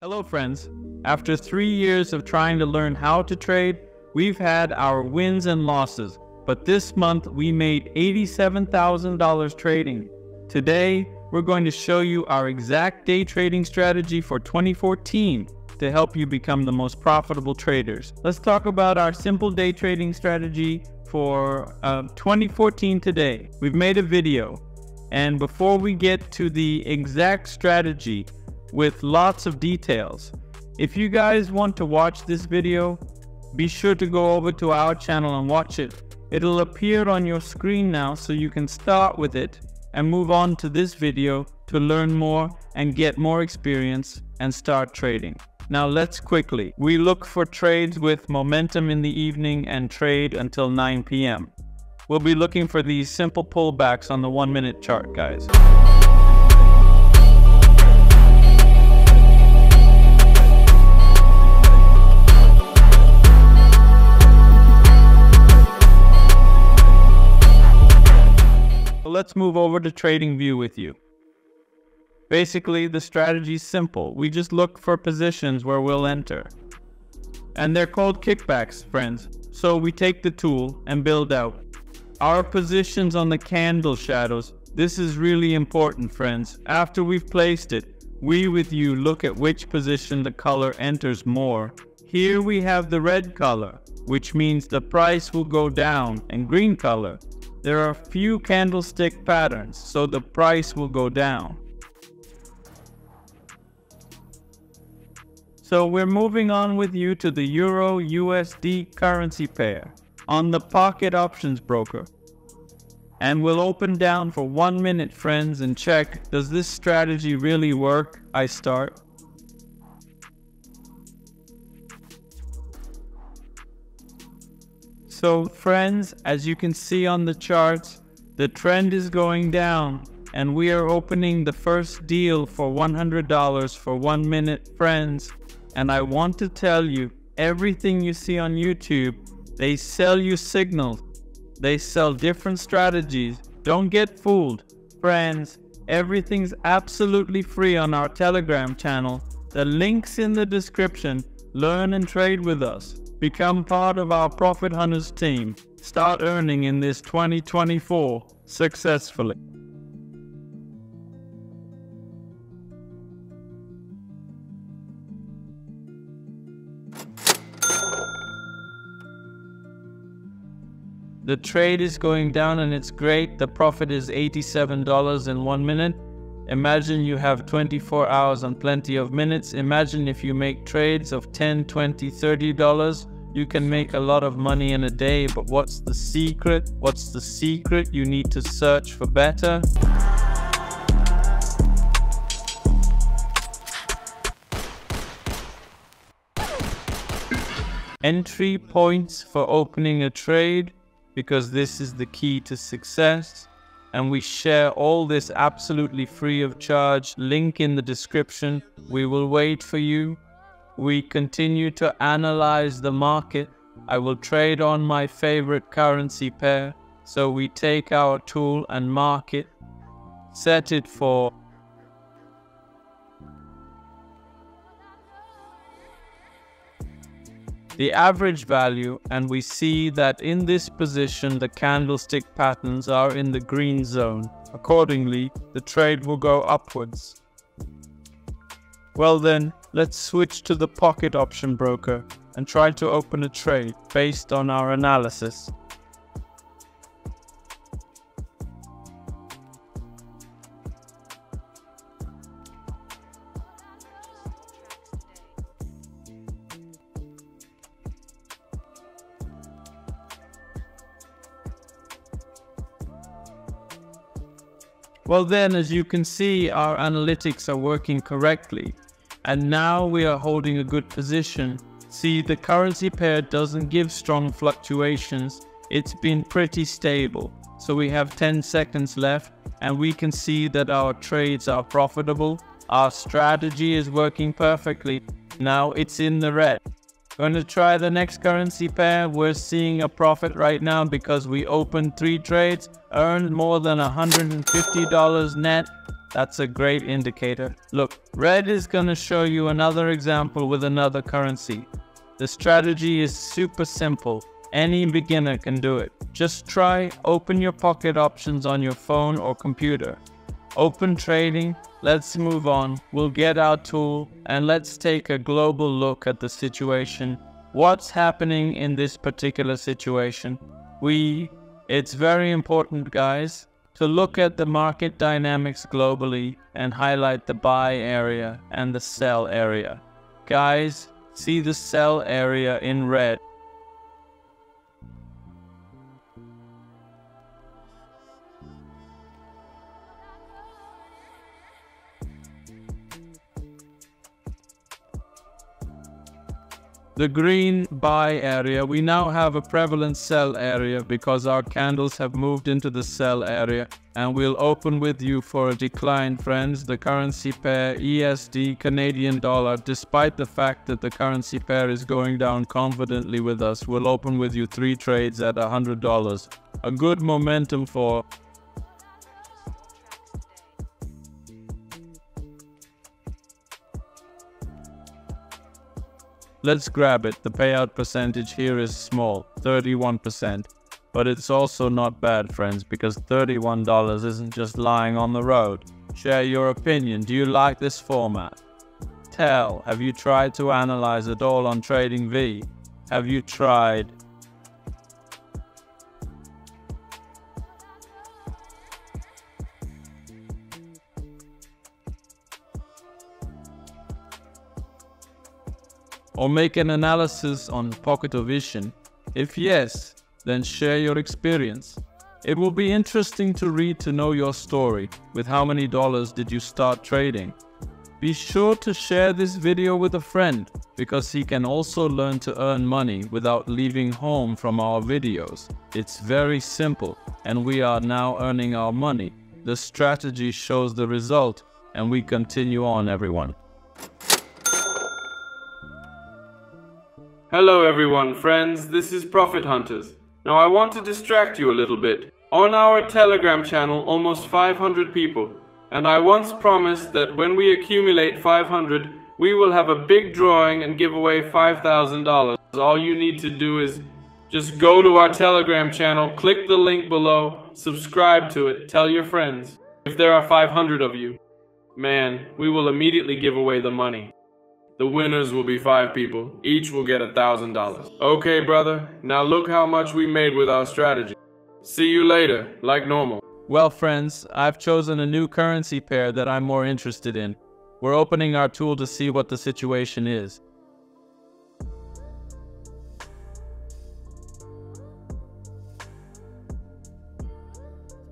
Hello, friends. After three years of trying to learn how to trade, we've had our wins and losses, but this month we made $87,000 trading. Today, we're going to show you our exact day trading strategy for 2014 to help you become the most profitable traders. Let's talk about our simple day trading strategy for uh, 2014 today. We've made a video, and before we get to the exact strategy, with lots of details. If you guys want to watch this video, be sure to go over to our channel and watch it. It'll appear on your screen now so you can start with it and move on to this video to learn more and get more experience and start trading. Now let's quickly. We look for trades with momentum in the evening and trade until 9 p.m. We'll be looking for these simple pullbacks on the one minute chart guys. Let's move over to trading view with you. Basically, the strategy is simple. We just look for positions where we'll enter. And they're called kickbacks, friends. So we take the tool and build out. Our positions on the candle shadows. This is really important, friends. After we've placed it, we with you look at which position the color enters more. Here we have the red color, which means the price will go down, and green color, there are few candlestick patterns, so the price will go down. So we're moving on with you to the Euro USD currency pair on the Pocket Options Broker. And we'll open down for one minute, friends, and check, does this strategy really work? I start. So friends, as you can see on the charts, the trend is going down and we are opening the first deal for $100 for one minute friends. And I want to tell you, everything you see on YouTube, they sell you signals. They sell different strategies. Don't get fooled. Friends, everything's absolutely free on our Telegram channel. The link's in the description. Learn and trade with us. Become part of our Profit Hunters team. Start earning in this 2024 successfully. The trade is going down and it's great. The profit is $87 in one minute. Imagine you have 24 hours and plenty of minutes. Imagine if you make trades of 10, 20, 30 dollars. You can make a lot of money in a day, but what's the secret? What's the secret? You need to search for better. Entry points for opening a trade because this is the key to success and we share all this absolutely free of charge. Link in the description. We will wait for you. We continue to analyze the market. I will trade on my favorite currency pair. So we take our tool and mark it, set it for the average value and we see that in this position the candlestick patterns are in the green zone. Accordingly, the trade will go upwards. Well then, let's switch to the pocket option broker and try to open a trade based on our analysis. Well then, as you can see, our analytics are working correctly. And now we are holding a good position. See, the currency pair doesn't give strong fluctuations. It's been pretty stable. So we have 10 seconds left and we can see that our trades are profitable. Our strategy is working perfectly. Now it's in the red. To try the next currency pair. We're seeing a profit right now because we opened three trades, earned more than $150 net. That's a great indicator. Look, red is gonna show you another example with another currency. The strategy is super simple. Any beginner can do it. Just try open your pocket options on your phone or computer. Open trading, let's move on. We'll get our tool and let's take a global look at the situation. What's happening in this particular situation? We, it's very important guys, to look at the market dynamics globally and highlight the buy area and the sell area. Guys, see the sell area in red. The green buy area, we now have a prevalent sell area because our candles have moved into the sell area and we'll open with you for a decline friends. The currency pair USD Canadian dollar, despite the fact that the currency pair is going down confidently with us, we'll open with you three trades at $100. A good momentum for Let's grab it. The payout percentage here is small, 31%. But it's also not bad, friends, because $31 isn't just lying on the road. Share your opinion. Do you like this format? Tell, have you tried to analyze it all on TradingView? Have you tried or make an analysis on Pocket Option? If yes, then share your experience. It will be interesting to read to know your story. With how many dollars did you start trading? Be sure to share this video with a friend because he can also learn to earn money without leaving home from our videos. It's very simple and we are now earning our money. The strategy shows the result and we continue on everyone. Hello everyone, friends, this is Profit Hunters. Now I want to distract you a little bit. On our Telegram channel, almost 500 people, and I once promised that when we accumulate 500, we will have a big drawing and give away $5,000. All you need to do is just go to our Telegram channel, click the link below, subscribe to it, tell your friends. If there are 500 of you, man, we will immediately give away the money. The winners will be five people. Each will get a thousand dollars. Okay, brother. Now look how much we made with our strategy. See you later, like normal. Well, friends, I've chosen a new currency pair that I'm more interested in. We're opening our tool to see what the situation is.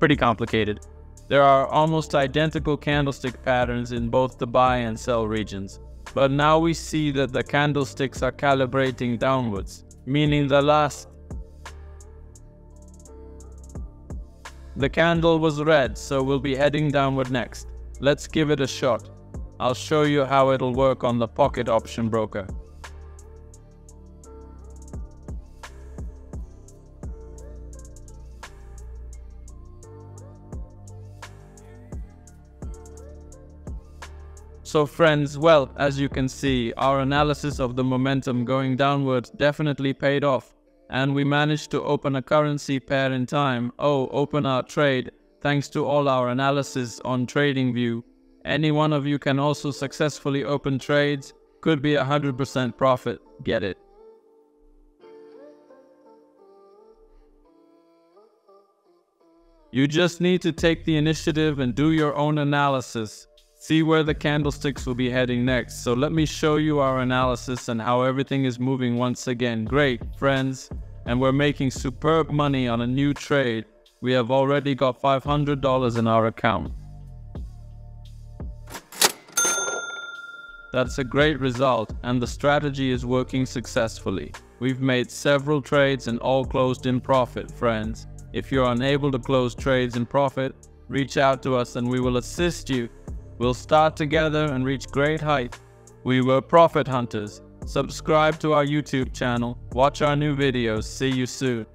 Pretty complicated. There are almost identical candlestick patterns in both the buy and sell regions. But now we see that the candlesticks are calibrating downwards, meaning the last The candle was red, so we'll be heading downward next. Let's give it a shot. I'll show you how it'll work on the pocket option broker. So friends, well, as you can see, our analysis of the momentum going downward definitely paid off. And we managed to open a currency pair in time. Oh, open our trade, thanks to all our analysis on TradingView. Any one of you can also successfully open trades, could be 100% profit, get it. You just need to take the initiative and do your own analysis see where the candlesticks will be heading next. So let me show you our analysis and how everything is moving once again. Great, friends. And we're making superb money on a new trade. We have already got $500 in our account. That's a great result and the strategy is working successfully. We've made several trades and all closed in profit, friends. If you're unable to close trades in profit, reach out to us and we will assist you We'll start together and reach great heights. We were Profit Hunters. Subscribe to our YouTube channel. Watch our new videos. See you soon.